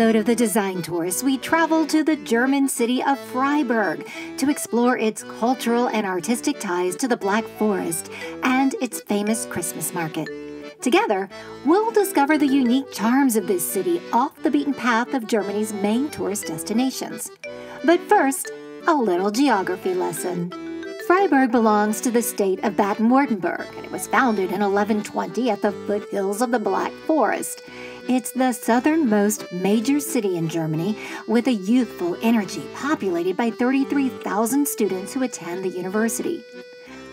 episode of The Design Tourist, we travel to the German city of Freiburg to explore its cultural and artistic ties to the Black Forest and its famous Christmas market. Together, we'll discover the unique charms of this city off the beaten path of Germany's main tourist destinations. But first, a little geography lesson. Freiburg belongs to the state of Baden-Württemberg, and it was founded in 1120 at the foothills of the Black Forest. It's the southernmost major city in Germany with a youthful energy populated by 33,000 students who attend the university.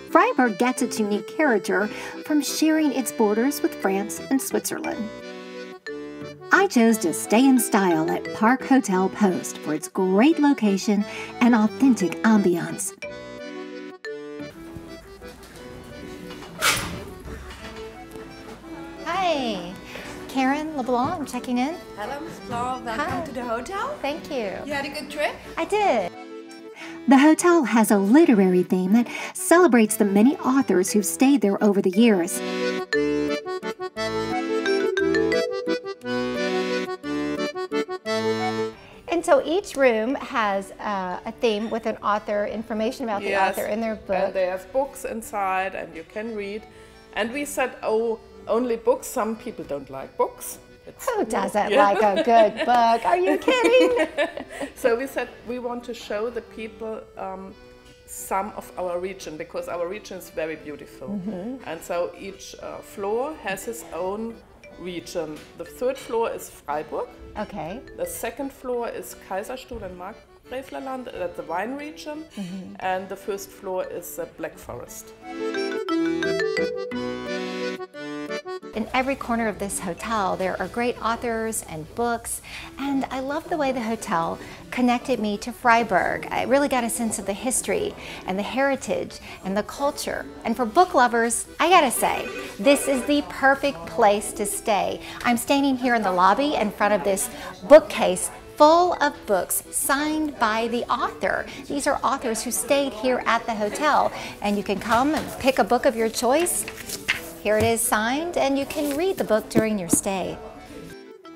Freiburg gets its unique character from sharing its borders with France and Switzerland. I chose to stay in style at Park Hotel Post for its great location and authentic ambiance. Karen LeBlanc, I'm checking in. Hello, Ms. Blanc. Welcome Hi. to the hotel. Thank you. You had a good trip? I did. The hotel has a literary theme that celebrates the many authors who've stayed there over the years. And so each room has uh, a theme with an author, information about the Yes, author in their And book. there's books inside, and you can read. And we said, oh, only books. Some people don't like books. It's, Who doesn't Yeah. like a good book? Are you kidding? So we said we want to show the people um, some of our region because our region is very beautiful. Mm-hmm. And so each uh, floor has its own region. The third floor is Freiburg. okay. The second floor is Kaiserstuhl and Markgräflerland, that's the wine region. Mm-hmm. And the first floor is the Black Forest. In every corner of this hotel, there are great authors and books, and I love the way the hotel connected me to Freiburg. I really got a sense of the history and the heritage and the culture. And for book lovers, I gotta say, this is the perfect place to stay. I'm standing here in the lobby in front of this bookcase full of books signed by the author. These are authors who stayed here at the hotel, and you can come and pick a book of your choice. Here it is signed, and you can read the book during your stay.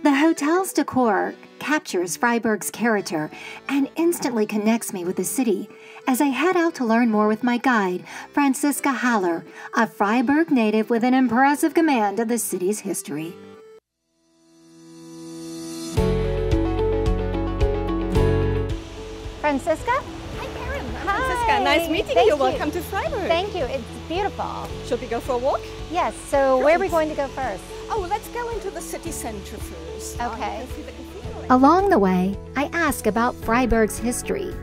The hotel's decor captures Freiburg's character and instantly connects me with the city as I head out to learn more with my guide, Franziska Haller, a Freiburg native with an impressive command of the city's history. Franziska? Hi, Karen. I'm Hi. Franziska. Nice meeting Thank you. you. Welcome to Freiburg. Thank you. It's beautiful. Should we go for a walk? Yes, so where are we going to go first? Oh, let's go into the city center first. Okay. Um, can see the cathedral. Along the way, I ask about Freiburg's history.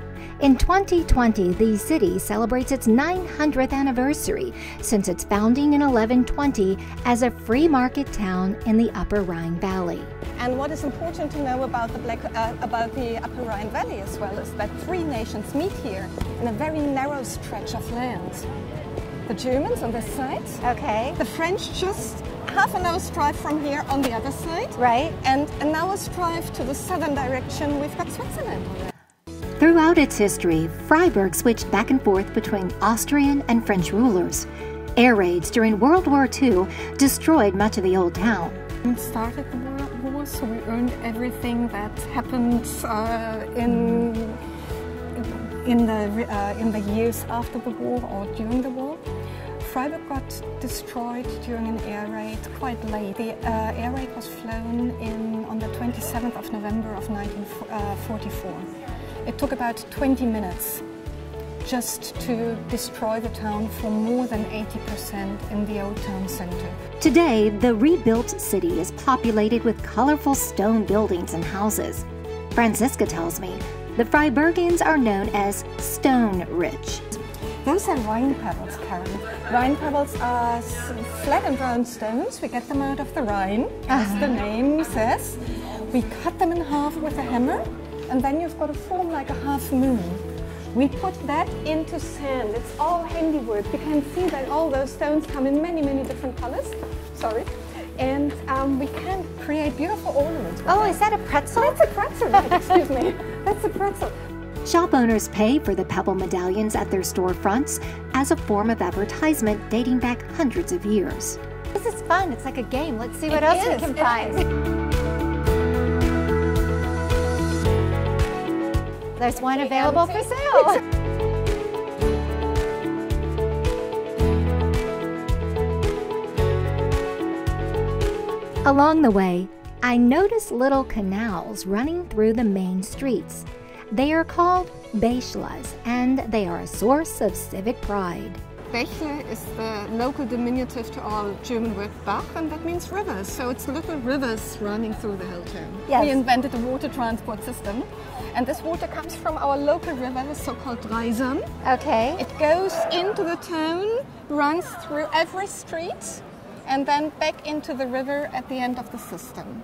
In 2020, the city celebrates its 900th anniversary since its founding in 1120 as a free market town in the Upper Rhine Valley. And what is important to know about the, Black, uh, about the Upper Rhine Valley as well is that three nations meet here in a very narrow stretch of land. The Germans on this side, Okay. the French just half an hour's drive from here on the other side, Right. and an hour's drive to the southern direction we've got Switzerland. Throughout its history, Freiburg switched back and forth between Austrian and French rulers. Air raids during World War II destroyed much of the old town. We started the war, war, so we earned everything that happened uh, in in the uh, in the years after the war or during the war. Freiburg got destroyed during an air raid quite late. The uh, air raid was flown in on the 27th of November of 1944. It took about 20 minutes just to destroy the town for more than 80% in the old town center. Today, the rebuilt city is populated with colorful stone buildings and houses. Franziska tells me the Freiburgians are known as stone rich. Those are Rhine pebbles, Karen. Rhine pebbles are flat and round stones. We get them out of the Rhine, as the uh-huh. name says. We cut them in half with a hammer, and then you've got a form like a half moon. We put that into sand. It's all handiwork. You can see that all those stones come in many, many different colors. Sorry. And um, we can create beautiful ornaments. with Oh, them. is that a pretzel? That's a pretzel, right, excuse me. That's a pretzel. Shop owners pay for the pebble medallions at their storefronts as a form of advertisement dating back hundreds of years. This is fun. It's like a game. Let's see what It else we can it find. There's one available for sale. Along the way, I noticed little canals running through the main streets. They are called Bächles and they are a source of civic pride. Bächle is the local diminutive to our German word Bach, and that means rivers. So it's little rivers running through the whole town. Yes. We invented a water transport system, and this water comes from our local river, the so-called Dreisam. Okay. It goes into the town, runs through every street, and then back into the river at the end of the system.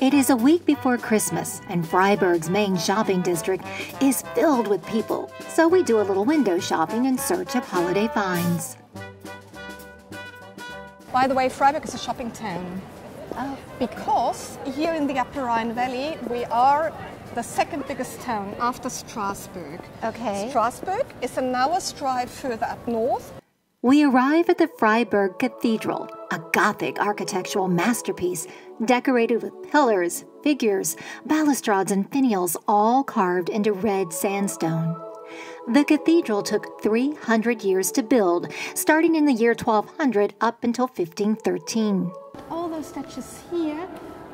It is a week before Christmas, and Freiburg's main shopping district is filled with people, so we do a little window shopping in search of holiday finds. By the way, Freiburg is a shopping town. Oh. Because here in the Upper Rhine Valley, we are the second biggest town after Strasbourg. Okay. Strasbourg is an hour's drive further up north. We arrive at the Freiburg Cathedral, a Gothic architectural masterpiece decorated with pillars, figures, balustrades, and finials, all carved into red sandstone. The cathedral took 300 years to build, starting in the year 1200 up until 1513. All those statues here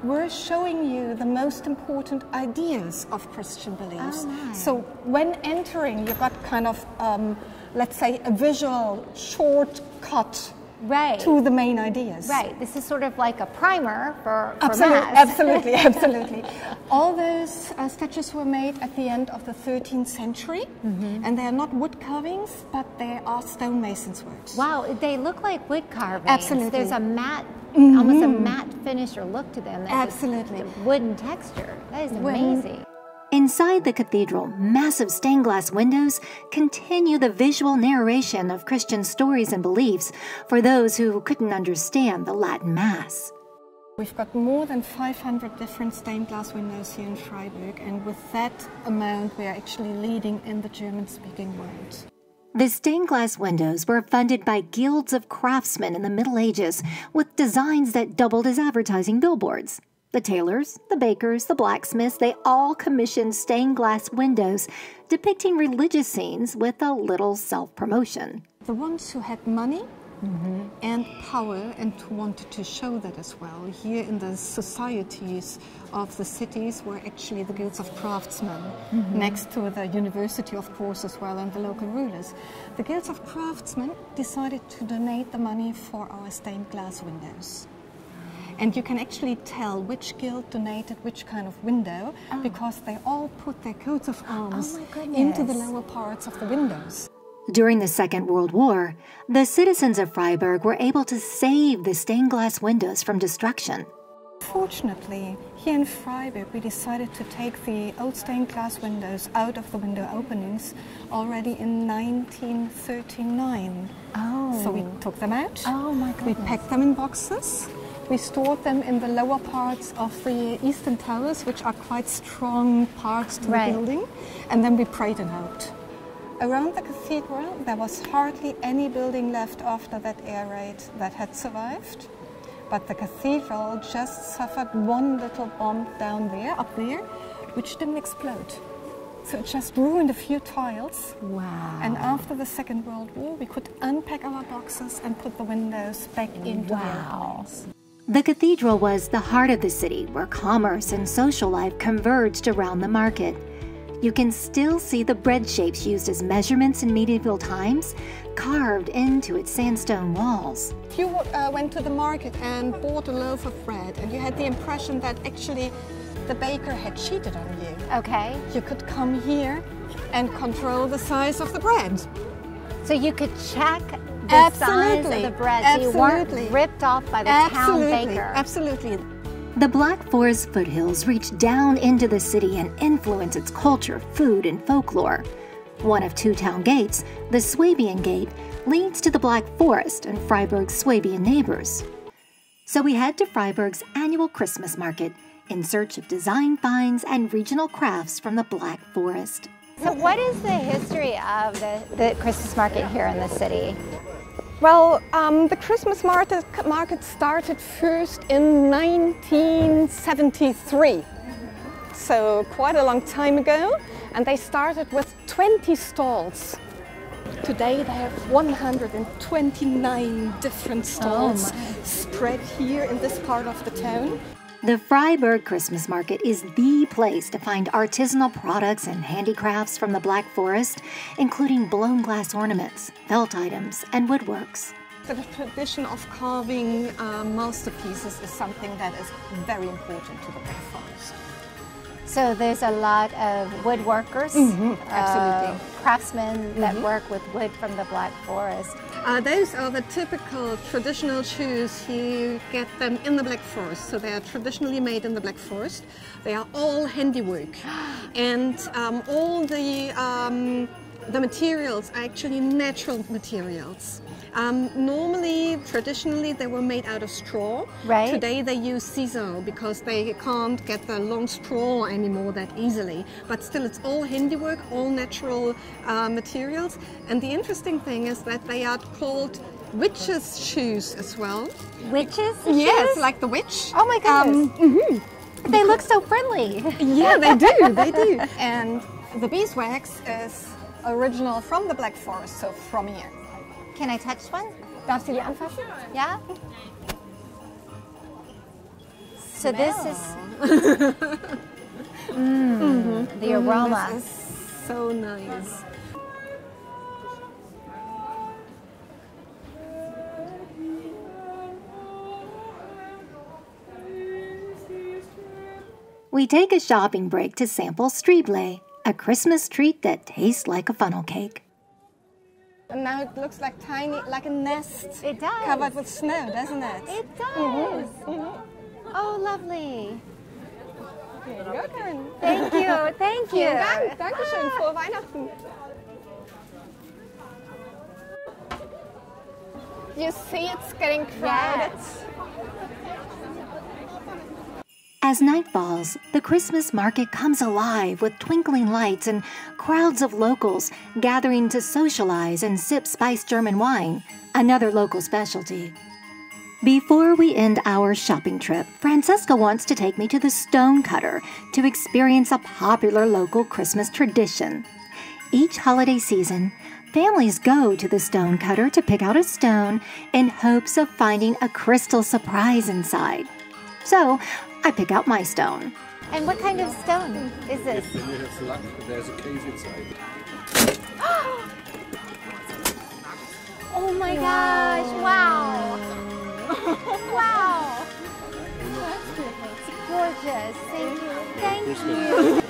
were showing you the most important ideas of Christian beliefs. Oh, nice. So when entering, you've got kind of, um, let's say, a visual shortcut Right. to the main ideas. Right. This is sort of like a primer for, for Absolutely, Mass. absolutely, absolutely. All those uh, statues were made at the end of the 13th century, Mm-hmm. and they are not wood carvings, but they are stonemasons' works. Wow, they look like wood carvings. Absolutely. There's a matte, Mm-hmm. almost a matte finish or look to them. That's just Absolutely. the wooden texture. That is When- amazing. Inside the cathedral, massive stained glass windows continue the visual narration of Christian stories and beliefs for those who couldn't understand the Latin Mass. We've got more than 500 different stained glass windows here in Freiburg, and with that amount, we are actually leading in the German speaking world. The stained glass windows were funded by guilds of craftsmen in the Middle Ages with designs that doubled as advertising billboards. The tailors, the bakers, the blacksmiths, they all commissioned stained glass windows depicting religious scenes with a little self promotion. The ones who had money Mm-hmm. and power and wanted to show that as well. Here in the societies of the cities were actually the guilds of craftsmen, mm-hmm. next to the university, of course, as well, and the local rulers. The guilds of craftsmen decided to donate the money for our stained glass windows. And you can actually tell which guild donated which kind of window ah. because they all put their coats of arms oh my into the lower parts of the windows. During the Second World War, the citizens of Freiburg were able to save the stained glass windows from destruction. Fortunately, here in Freiburg, we decided to take the old stained glass windows out of the window openings already in 1939. Oh. So we took them out. Oh, my We packed them in boxes. We stored them in the lower parts of the eastern towers, which are quite strong parts to Right. the building, and then we prayed it out. Around the cathedral, there was hardly any building left after that air raid that had survived. But the cathedral just suffered one little bomb down there, up there, which didn't explode. So it just ruined a few tiles. Wow. And after the Second World War, we could unpack our boxes and put the windows back into the Wow. The cathedral was the heart of the city where commerce and social life converged around the market. You can still see the bread shapes used as measurements in medieval times carved into its sandstone walls. If you uh, went to the market and bought a loaf of bread and you had the impression that actually the baker had cheated on you, Okay. you could come here and control the size of the bread. So you could check the size of the bread so you weren't Absolutely. ripped off by the town absolutely, baker. absolutely. The Black Forest foothills reach down into the city and influence its culture, food, and folklore. One of two town gates, the Swabian Gate, leads to the Black Forest and Freiburg's Swabian neighbors. So we head to Freiburg's annual Christmas market in search of design finds and regional crafts from the Black Forest. So, what is the history of the, the Christmas market here in the city? Well, um, the Christmas market, market started first in 1973, so quite a long time ago. And they started with 20 stalls. Today they have 129 different stalls spread here in this part of the town. The Freiburg Christmas Market is the place to find artisanal products and handicrafts from the Black Forest, including blown glass ornaments, felt items, and woodworks. The tradition of carving uh, masterpieces is something that is very important to the Black Forest. So there's a lot of woodworkers, absolutely. uh, craftsmen that work with wood from the Black Forest. Uh, those are the typical traditional shoes. You get them in the Black Forest. So they are traditionally made in the Black Forest. They are all handiwork. And um, all the, um, the materials are actually natural materials. Um, normally, traditionally, they were made out of straw. Right. Today they use sisal because they can't get the long straw anymore that easily. But still, it's all handiwork, all natural uh, materials. And the interesting thing is that they are called witches' shoes as well. Witches? Yes, shoes? like the witch. Oh my goodness. Um, they look so friendly. yeah, they do, they do. And the beeswax is original from the Black Forest, so from here. Can I touch one? Darfst du die anfassen? Yeah? So this is Mm, the aroma. This is so nice. We take a shopping break to sample Strible, a Christmas treat that tastes like a funnel cake. And now it looks like tiny, like a nest. It does. Covered with snow, doesn't it? It does. Mm-hmm. Mm-hmm. Oh, lovely. Here you go, Karen. Thank you. Thank you. Vielen Dank. Dankeschön. Frohe Weihnachten. You see it's getting crowded. As night falls, the Christmas market comes alive with twinkling lights and crowds of locals gathering to socialize and sip spiced German wine, another local specialty. Before we end our shopping trip, Franziska wants to take me to the Stone Cutter to experience a popular local Christmas tradition. Each holiday season, families go to the Stone Cutter to pick out a stone in hopes of finding a crystal surprise inside. So, I pick out my stone. And what kind of stone is this? When you have luck, there's a cave inside. Oh my gosh! Wow! wow! It's gorgeous. Thank you. Thank you.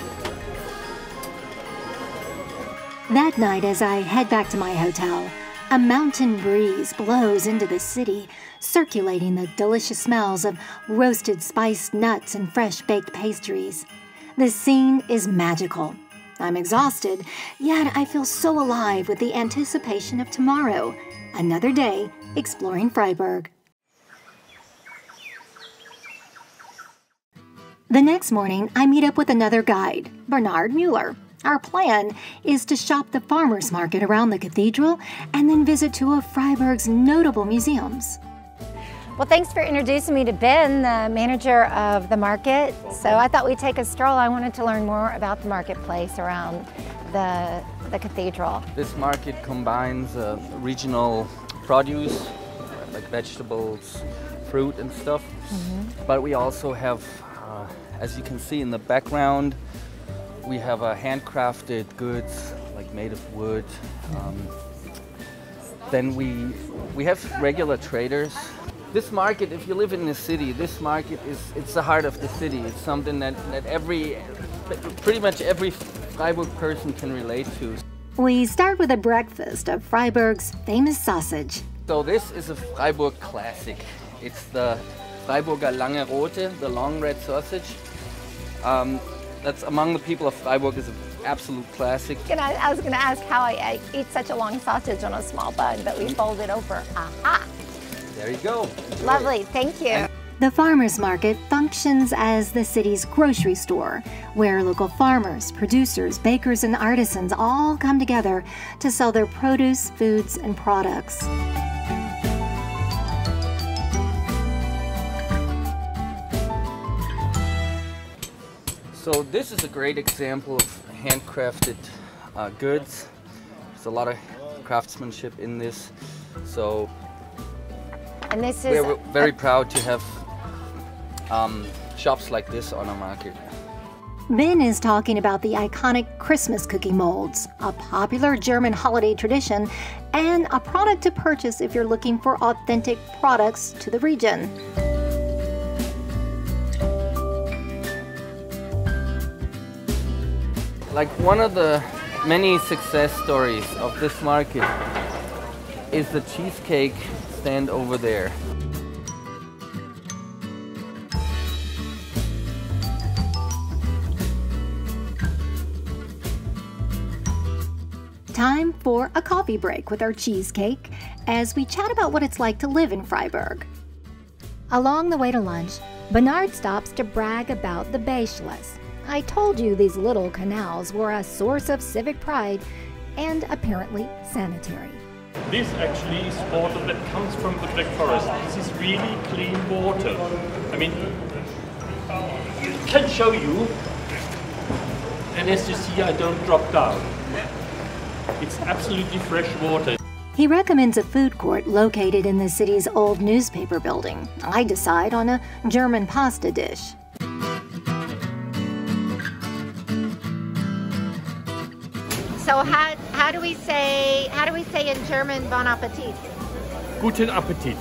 That night, as I head back to my hotel, a mountain breeze blows into the city, circulating the delicious smells of roasted spiced nuts and fresh baked pastries. The scene is magical. I'm exhausted, yet I feel so alive with the anticipation of tomorrow, another day exploring Freiburg. The next morning, I meet up with another guide, Bernard Mueller. Our plan is to shop the farmers market around the cathedral and then visit two of Freiburg's notable museums. Well, thanks for introducing me to Ben, the manager of the market. So I thought we'd take a stroll. I wanted to learn more about the marketplace around the, the cathedral. This market combines uh, regional produce, like vegetables, fruit, and stuff. But we also have, uh, as you can see in the background, we have uh, handcrafted goods, like made of wood. Um, then we we have regular traders. This market, if you live in the city, this market is it's the heart of the city. It's something that, that every pretty much every Freiburg person can relate to. We start with a breakfast of Freiburg's famous sausage. So this is a Freiburg classic. It's the Freiburger Lange Rote, the long red sausage. Um, that's among the people of Freiburg is an absolute classic. Can I, I was going to ask how I, I eat such a long sausage on a small bun, but we fold it over. Aha! There you go. Enjoy. Lovely. Thank you. The farmers market functions as the city's grocery store, where local farmers, producers, bakers, and artisans all come together to sell their produce, foods, and products. So this is a great example of handcrafted uh, goods. There's a lot of craftsmanship in this. So And this is we're very proud to have um, shops like this on our market. Ben is talking about the iconic Christmas cookie molds, a popular German holiday tradition, and a product to purchase if you're looking for authentic products to the region. Like one of the many success stories of this market is the cheesecake stand over there. Time for a coffee break with our cheesecake as we chat about what it's like to live in Freiburg. Along the way to lunch, Bernard stops to brag about the Bächles. I told you these little canals were a source of civic pride and apparently sanitary. This actually is water that comes from the Black Forest. This is really clean water. I mean, I can show you. And as you see, I don't drop down. It's absolutely fresh water. He recommends a food court located in the city's old newspaper building. I decide on a German pasta dish. So how, how do we say how do we say in German bon appetit? Guten Appetit.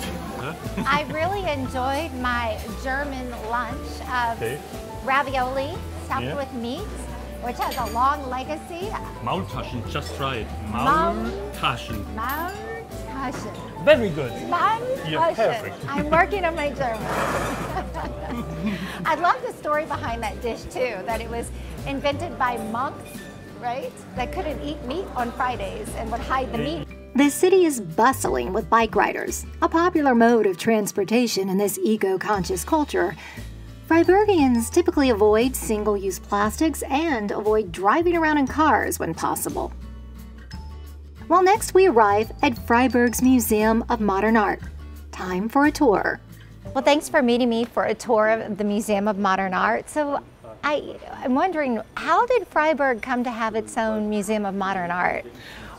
I really enjoyed my German lunch of Okay. ravioli stuffed Yeah. with meat, which has a long legacy. Maultaschen, just right. Maul- Maultaschen. Maultaschen. Very good. Maultaschen. perfect. I'm working on my German. I love the story behind that dish too, that it was invented by monks, right? That couldn't eat meat on Fridays and would hide the meat. The city is bustling with bike riders, a popular mode of transportation in this eco conscious culture. Freiburgians typically avoid single use plastics and avoid driving around in cars when possible. Well, next we arrive at Freiburg's Museum of Modern Art. Time for a tour. Well, thanks for meeting me for a tour of the Museum of Modern Art. So, I, I'm wondering, how did Freiburg come to have its own Museum of Modern Art?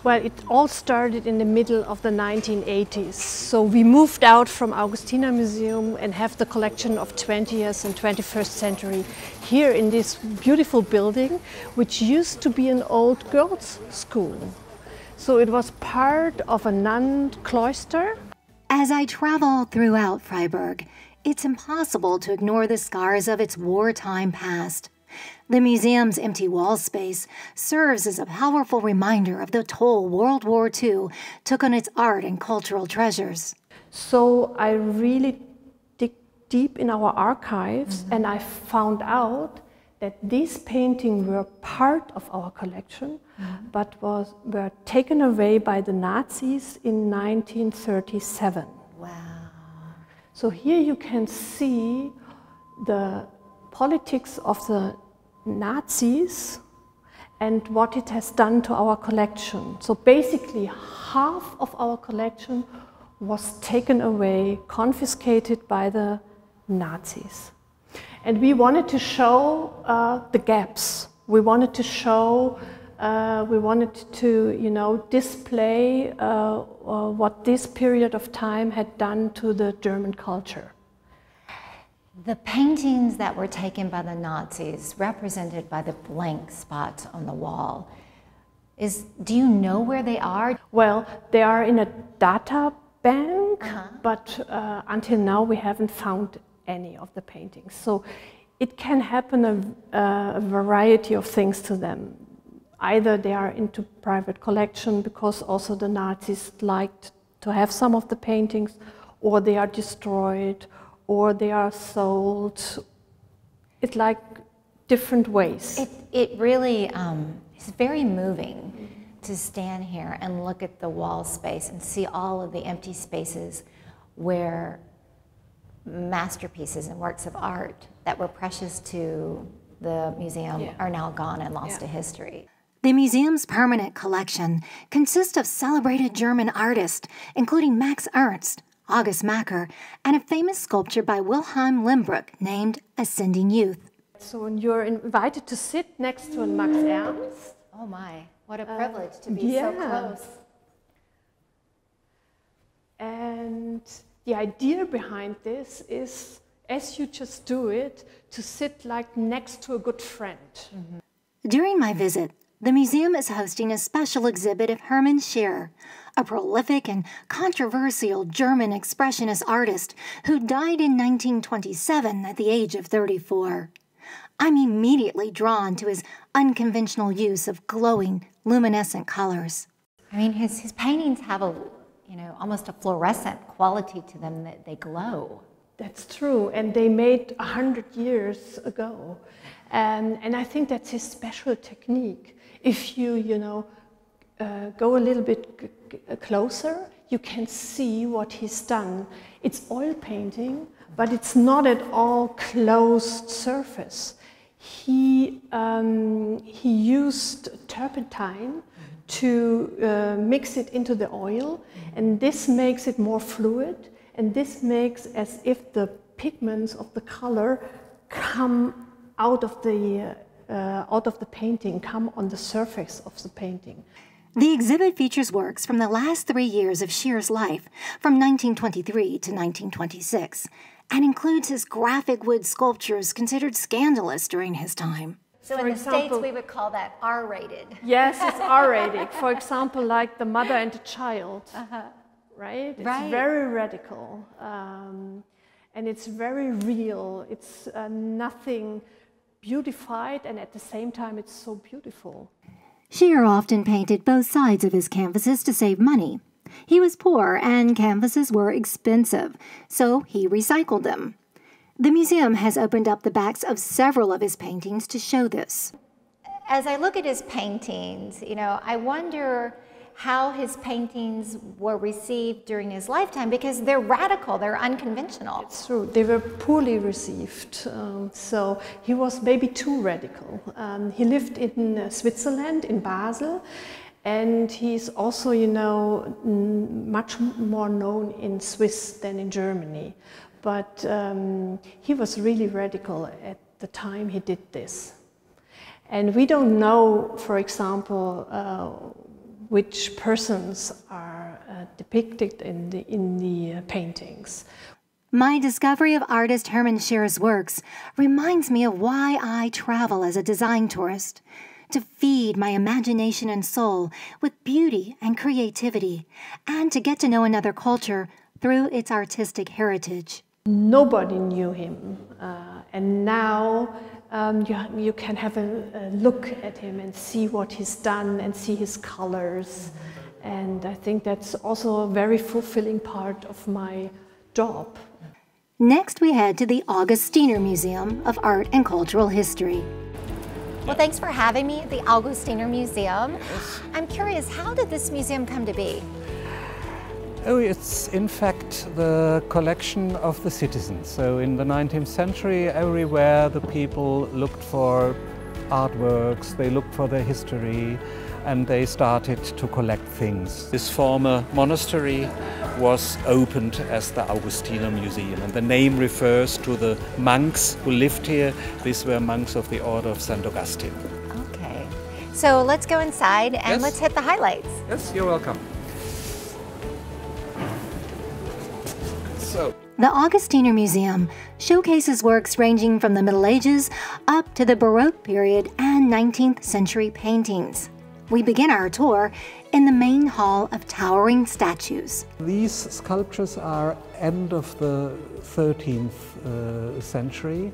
Well, it all started in the middle of the 1980s. So we moved out from Augustiner Museum and have the collection of 20th and 21st century here in this beautiful building, which used to be an old girls' school. So it was part of a nun cloister. As I travel throughout Freiburg, it's impossible to ignore the scars of its wartime past. The museum's empty wall space serves as a powerful reminder of the toll World War II took on its art and cultural treasures. So I really dig deep in our archives mm-hmm. and I found out that these paintings were part of our collection mm-hmm. but was, were taken away by the Nazis in 1937. So here you can see the politics of the Nazis and what it has done to our collection. So basically, half of our collection was taken away, confiscated by the Nazis. And we wanted to show uh, the gaps. We wanted to show, uh, we wanted to, you know, display uh, uh, what this period of time had done to the German culture. The paintings that were taken by the Nazis, represented by the blank spots on the wall, is do you know where they are? Well, they are in a data bank, but uh, until now we haven't found any of the paintings. So it can happen a, a variety of things to them. Either they are into private collection because also the Nazis liked to have some of the paintings, or they are destroyed, or they are sold. It's like different ways. It, it really um, is very moving to stand here and look at the wall space and see all of the empty spaces where masterpieces and works of art that were precious to the museum Yeah. are now gone and lost to history. The museum's permanent collection consists of celebrated German artists, including Max Ernst, August Macke, and a famous sculpture by Wilhelm Lehmbruck named Ascending Youth. So when you're invited to sit next to Max Ernst, Oh my, what a uh, privilege to be so yeah. close. and the idea behind this is, as you just do it, to sit like next to a good friend. Mm-hmm. During my visit, the museum is hosting a special exhibit of Hermann Scherer, a prolific and controversial German expressionist artist who died in 1927 at the age of 34. I'm immediately drawn to his unconventional use of glowing, luminescent colors. I mean, his, his paintings have a, you know, almost a fluorescent quality to them that they glow. That's true, and they made a hundred years ago, and and I think that's his special technique. If you you know uh, go a little bit closer, you can see what he's done. It's oil painting, but it's not at all closed surface. He um, he used turpentine to uh, mix it into the oil, and this makes it more fluid, and this makes as if the pigments of the color come out of the uh, out of the painting, come on the surface of the painting. The exhibit features works from the last three years of Scherer's life, from 1923 to 1926, and includes his graphic wood sculptures considered scandalous during his time. So For in the example- States, we would call that R rated. Yes, it's R-rated. For example, like the mother and the child, right? It's Right. very radical, um, and it's very real. It's uh, nothing beautified, and at the same time, it's so beautiful. Scherer often painted both sides of his canvases to save money. He was poor and canvases were expensive, so he recycled them. The museum has opened up the backs of several of his paintings to show this. As I look at his paintings, you know, I wonder how his paintings were received during his lifetime because they're radical, they're unconventional. It's true. They were poorly received. Um, so he was maybe too radical. Um, he lived in uh, Switzerland, in Basel, and he's also, you know, much more known in Swiss than in Germany. But um, he was really radical at the time he did this. And we don't know, for example, uh, which persons are uh, depicted in the, in the uh, paintings. My discovery of artist Hermann Scherer's works reminds me of why I travel as a design tourist to feed my imagination and soul with beauty and creativity, and to get to know another culture through its artistic heritage. Nobody knew him, uh, and now um, you, you can have a, a look at him and see what he's done and see his colors. And I think that's also a very fulfilling part of my job. Next, we head to the Augustiner Museum of Art and Cultural History. Well, thanks for having me at the Augustiner Museum. I'm curious, how did this museum come to be? Oh, it's in fact the collection of the citizens. So in the 19th century, everywhere the people looked for artworks, they looked for their history, and they started to collect things. This former monastery was opened as the Augustiner Museum, and the name refers to the monks who lived here. These were monks of the order of St. Augustine. Okay. So let's go inside and Yes. let's hit the highlights. Yes, you're welcome. The Augustiner Museum showcases works ranging from the Middle Ages up to the Baroque period and 19th century paintings. We begin our tour in the main hall of towering statues. These sculptures are end of the 13th uh, century.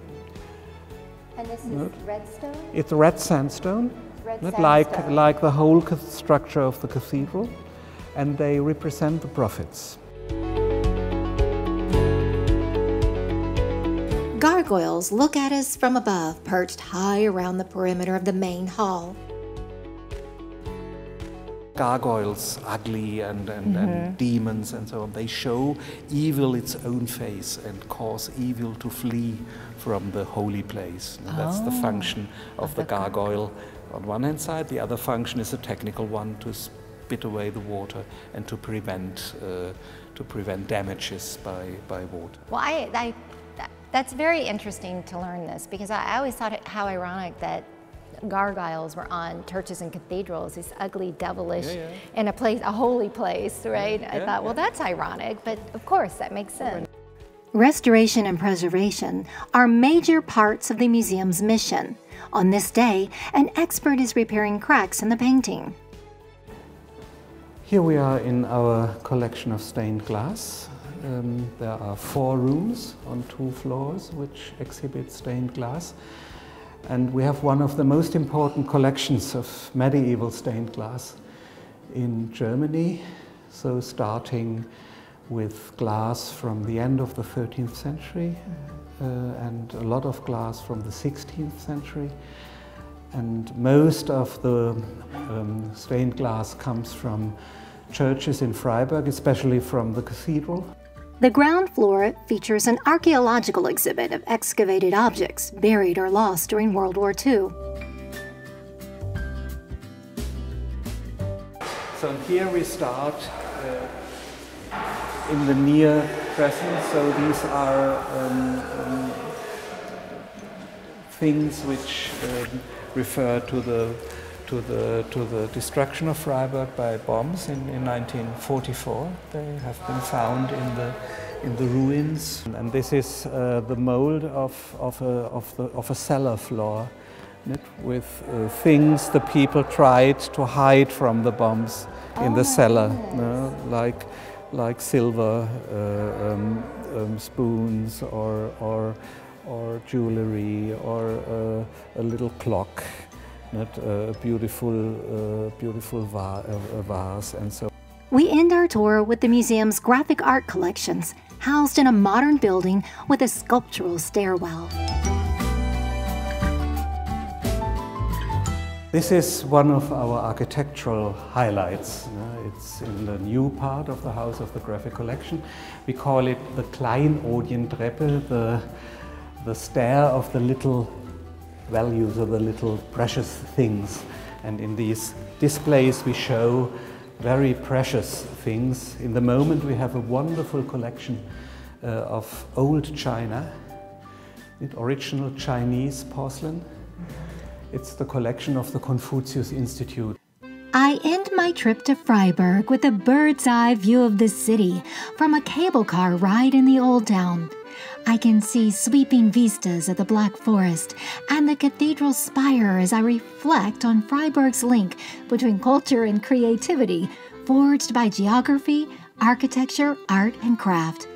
And this is redstone? It's red sandstone, Red not like like the whole structure of the cathedral, and they represent the prophets. Gargoyles look at us from above, perched high around the perimeter of the main hall. Gargoyles, ugly and, and, and demons and so on, they show evil its own face and cause evil to flee from the holy place. And that's the function of, the gargoyle on one hand side. The other function is a technical one to spit away the water and to prevent, uh, to prevent damages by, by water. Well, I, I, That's very interesting to learn this because I always thought it how ironic that gargoyles were on churches and cathedrals, these ugly, devilish, yeah, yeah. in a place, a holy place, right? Yeah, I thought, well, that's ironic, but of course that makes sense. Restoration and preservation are major parts of the museum's mission. On this day, an expert is repairing cracks in the painting. Here we are in our collection of stained glass. Um, there are four rooms on two floors which exhibit stained glass. And we have one of the most important collections of medieval stained glass in Germany. So starting with glass from the end of the 13th century uh, and a lot of glass from the 16th century. And most of the um, stained glass comes from churches in Freiburg, especially from the cathedral. The ground floor features an archaeological exhibit of excavated objects buried or lost during World War II. So here we start uh, in the near present. So these are um, um, things which um, refer to the to the to the destruction of Freiburg by bombs in, in 1944. They have been found in the in the ruins, and this is uh, the mold of of a of the of a cellar floor. With uh, things the people tried to hide from the bombs in oh the cellar, like like silver uh, um, um, spoons or, or, or jewelry or uh, a little clock, not a beautiful, uh, beautiful va uh, vase and so. We end our tour with the museum's graphic art collections, housed in a modern building with a sculptural stairwell. This is one of our architectural highlights. It's in the new part of the House of the Graphic Collection. We call it the Kleinodientreppe, the, the stair of the little values or the little precious things. And in these displays we show very precious things. In the moment we have a wonderful collection uh, of old china, original Chinese porcelain. It's the collection of the Confucius Institute. I end my trip to Freiburg with a bird's eye view of the city from a cable car ride in the Old Town. I can see sweeping vistas of the Black Forest and the cathedral spire as I reflect on Freiburg's link between culture and creativity, forged by geography, architecture, art, and craft.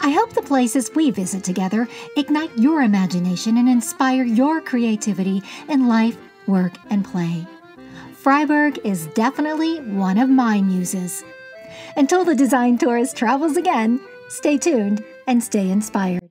I hope the places we visit together ignite your imagination and inspire your creativity in life, work, and play. Freiburg is definitely one of my muses. Until the design tourist travels again, stay tuned and stay inspired.